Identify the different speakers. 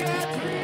Speaker 1: get free.